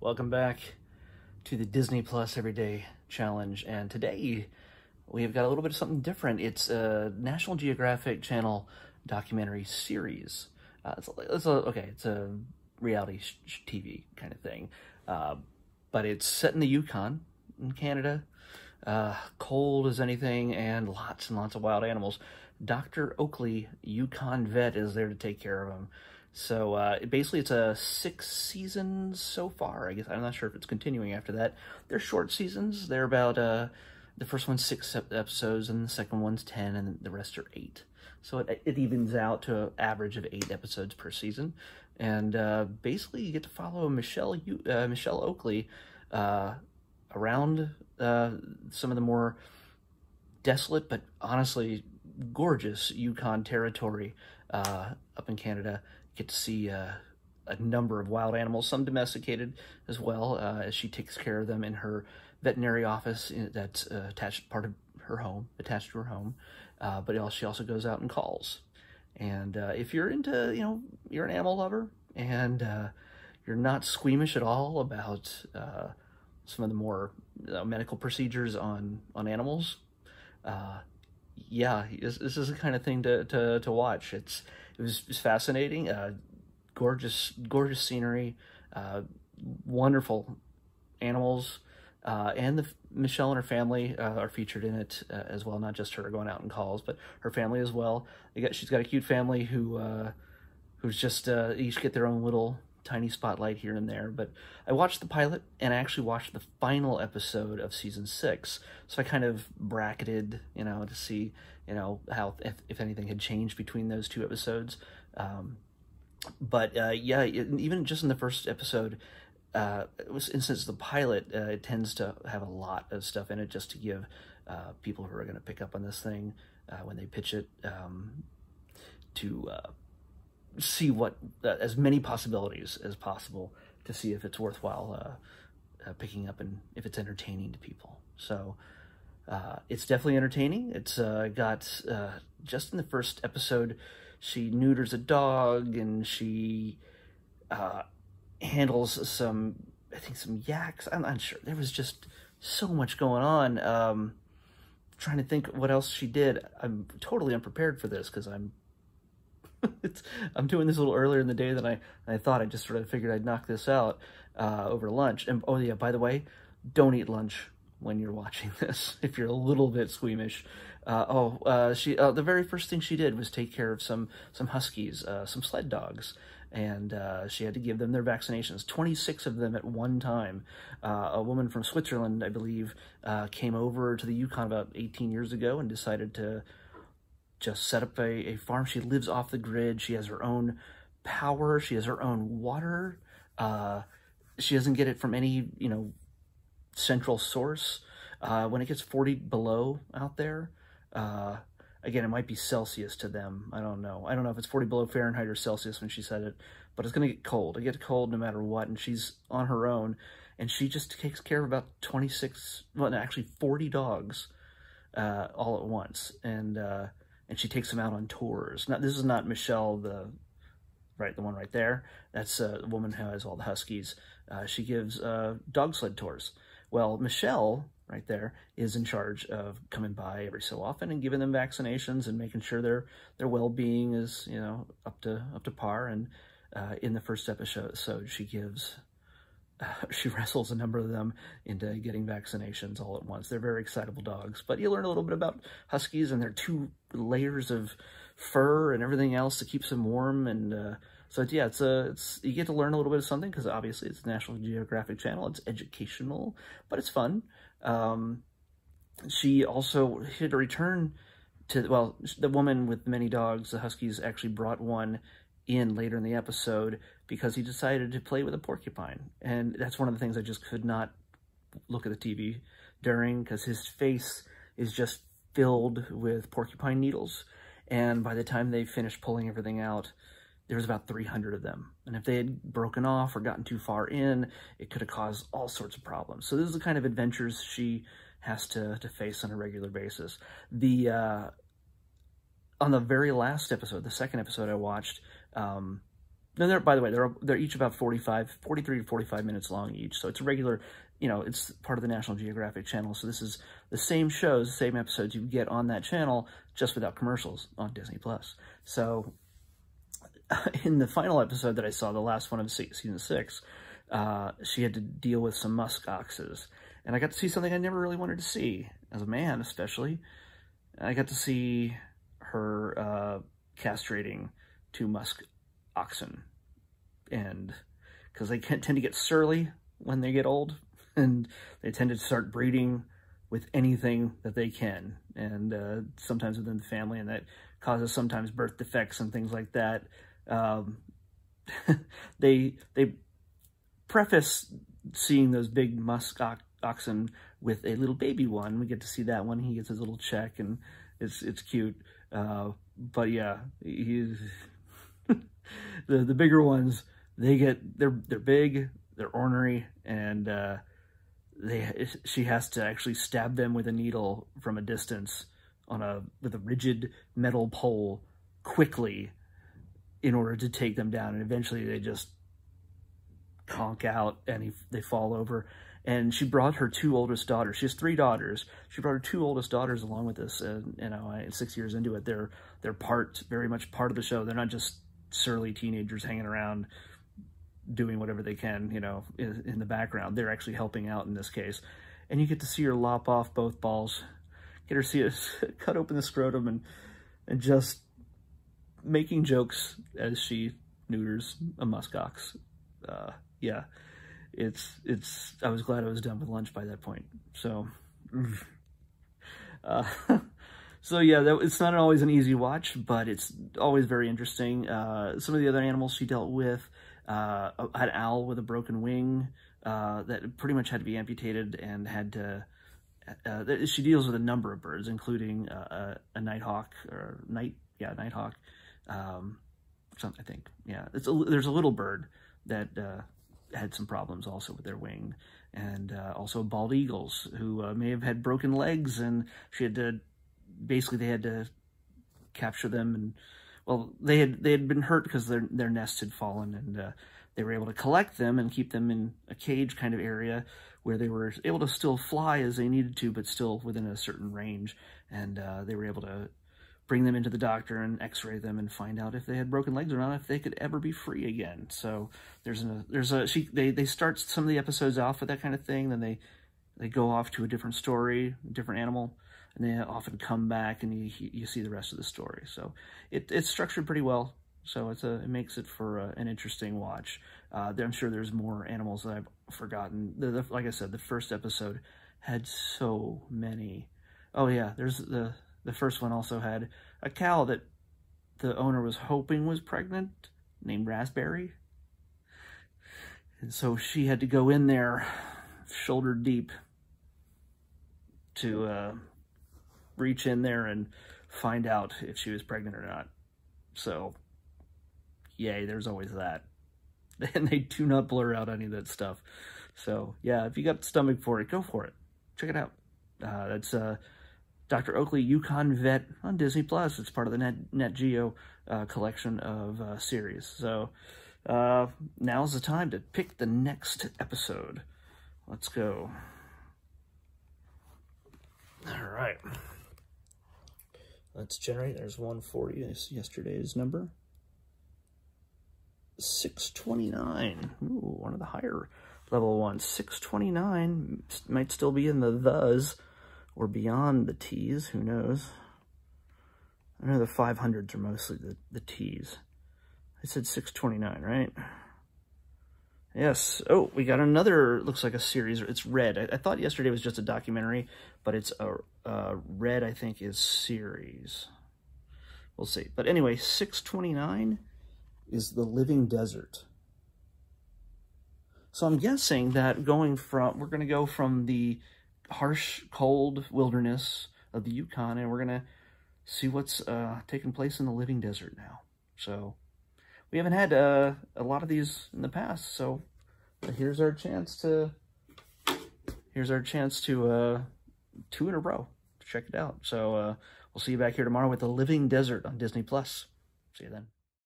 Welcome back to the Disney Plus Everyday Challenge. And today we've got a little bit of something different. It's a National Geographic Channel documentary series. Uh, it's, it's a, okay, it's a reality TV kind of thing. Uh, but it's set in the Yukon in Canada. Uh, cold as anything and lots and lots of wild animals. Dr. Oakley, Yukon vet, is there to take care of them. So uh, basically, it's a six seasons so far. I guess I'm not sure if it's continuing after that. They're short seasons. They're about uh, the first one's six episodes, and the second one's ten, and the rest are eight. So it, it evens out to an average of eight episodes per season. And uh, basically, you get to follow Michelle uh, Michelle Oakley uh, around uh, some of the more desolate but honestly gorgeous Yukon territory uh, up in Canada. Get to see uh, a number of wild animals, some domesticated as well, uh, as she takes care of them in her veterinary office that's uh, attached part of her home, attached to her home. Uh, but she also goes out and calls. And if you're into, you know, you're an animal lover and you're not squeamish at all about some of the more medical procedures on on animals, uh, yeah, this, this, is the kind of thing to, to, to watch. It's it was, fascinating, uh, gorgeous gorgeous scenery, uh, wonderful animals, uh, and the Michelle and her family uh, are featured in it uh, as well. Not just her going out and calls, but her family as well. Got, she's got a cute family who uh, who's just each get their own little tiny spotlight here and there, but I watched the pilot and I actually watched the final episode of season six. So I kind of bracketed, you know, to see, you know, how, if, if anything had changed between those two episodes. Um, but uh, yeah, it, even just in the first episode, uh, was, since the pilot, uh, it tends to have a lot of stuff in it just to give uh, people who are going to pick up on this thing uh, when they pitch it um, to uh, see what uh, as many possibilities as possible to see if it's worthwhile uh, uh, picking up and if it's entertaining to people. So uh, it's definitely entertaining. It's uh, got uh, just in the first episode, she neuters a dog and she handles some, I think some yaks. I'm not sure. There was just so much going on. Um, trying to think what else she did. I'm totally unprepared for this because I'm I'm doing this a little earlier in the day than I, I thought. I just sort of figured I'd knock this out uh, over lunch. And oh yeah, by the way, don't eat lunch when you're watching this if you're a little bit squeamish. Uh, oh, uh, she uh, the very first thing she did was take care of some some huskies, uh, some sled dogs, and uh, she had to give them their vaccinations. Twenty six of them at one time. a woman from Switzerland, I believe, came over to the Yukon about 18 years ago and decided to just set up a, a farm. She lives off the grid. She has her own power. She has her own water. Uh, she doesn't get it from any, you know, central source. Uh, when it gets 40 below out there, uh, again, it might be Celsius to them. I don't know. I don't know if it's 40 below Fahrenheit or Celsius when she said it, but it's going to get cold. It gets cold no matter what, and she's on her own, and she just takes care of about 26, well, actually 40 dogs uh, all at once. And, uh, and she takes them out on tours. Now, this is not Michelle, the right, the one right there. That's uh, the woman who has all the huskies. Uh, she gives uh, dog sled tours. Well, Michelle, right there, is in charge of coming by every so often and giving them vaccinations and making sure their their well being is you know up to up to par. And uh, in the first episode, so she gives she wrestles a number of them into getting vaccinations all at once. They're very excitable dogs, but you learn a little bit about huskies and their two layers of fur and everything else that keeps them warm. And uh, so, yeah, it's a it's you get to learn a little bit of something because obviously it's National Geographic Channel. It's educational, but it's fun. Um, she also had a return to well, the woman with many dogs. The huskies actually brought one in later in the episode because he decided to play with a porcupine. And that's one of the things I just could not look at the TV during because his face is just filled with porcupine needles. And by the time they finished pulling everything out, there was about 300 of them. And if they had broken off or gotten too far in, it could have caused all sorts of problems. So this is the kind of adventures she has to, to face on a regular basis. The uh, On the very last episode, the second episode I watched, um, no, they're, by the way, they're, they're each about 45, 43 to 45 minutes long each. So it's a regular, you know, it's part of the National Geographic channel. So this is the same shows, the same episodes you get on that channel, just without commercials on Disney Plus. So in the final episode that I saw, the last one of season six, uh, she had to deal with some musk oxes. And I got to see something I never really wanted to see, as a man especially. I got to see her uh, castrating two musk oxen. And because they tend to get surly when they get old, and they tend to start breeding with anything that they can, and uh, sometimes within the family, and that causes sometimes birth defects and things like that. Um, they they preface seeing those big musk oxen with a little baby one. We get to see that one. He gets his little check, and it's it's cute. Uh, but yeah, he's the the bigger ones. They get they're they're big, they're ornery, and uh, they she has to actually stab them with a needle from a distance on a with a rigid metal pole quickly in order to take them down and eventually they just conk out and he, they fall over. And she brought her two oldest daughters. She has three daughters. She brought her two oldest daughters along with this and you know six years into it. They're they're part very much part of the show. They're not just surly teenagers hanging around doing whatever they can, you know, in, in, the background. They're actually helping out in this case. And you get to see her lop off both balls, get her see us cut open the scrotum and and just making jokes as she neuters a muskox. Uh, yeah, it's, it's, I was glad I was done with lunch by that point. So, uh, so yeah, that, it's not always an easy watch, but it's always very interesting. Uh, some of the other animals she dealt with, uh, had owl with a broken wing uh, that pretty much had to be amputated and had to. Uh, she deals with a number of birds, including uh, a, a nighthawk or night, yeah, nighthawk. Um, something I think, yeah. It's a, there's a little bird that uh, had some problems also with their wing, and uh, also bald eagles who may have had broken legs, and she had to basically they had to capture them and well, they had they had been hurt because their their nest had fallen, and uh, they were able to collect them and keep them in a cage kind of area where they were able to still fly as they needed to, but still within a certain range. And uh, they were able to bring them into the doctor and x-ray them and find out if they had broken legs or not, if they could ever be free again. So there's a, there's a, she, they, they start some of the episodes off with that kind of thing. Then they, they go off to a different story, different animal and they often come back and you, you see the rest of the story. So it, it's structured pretty well. So it's a, it makes it for a, an interesting watch. Uh, I'm sure there's more animals that I've forgotten. The, the, like I said, the first episode had so many. Oh yeah, there's the the first one also had a cow that the owner was hoping was pregnant, named Raspberry. And so she had to go in there shoulder deep to uh, reach in there and find out if she was pregnant or not. So, yay, there's always that. And they do not blur out any of that stuff. So, yeah, if you got the stomach for it, go for it. Check it out. Uh, that's uh, Dr. Oakley Yukon Vet on Disney Plus. It's part of the Net, Net Geo uh, collection of uh, series. So, uh, now's the time to pick the next episode. Let's go. All right. Let's generate. There's one for you. Yesterday's number. 629. Ooh, one of the higher level ones. 629 might still be in the thes or beyond the T's. Who knows? I know the 500s are mostly the, the T's. I said 629, right? Yes. Oh, we got another, looks like a series. It's Red. I, I thought yesterday was just a documentary, but it's a, Red, I think, is series. We'll see. But anyway, 629 is the Living Desert. So I'm guessing that going from, we're going to go from the harsh, cold wilderness of the Yukon, and we're going to see what's uh, taking place in the Living Desert now. So we haven't had uh, a lot of these in the past, so here's our chance to here's our chance to uh, two in a row. Check it out. So uh, we'll see you back here tomorrow with the Living Desert on Disney Plus. See you then.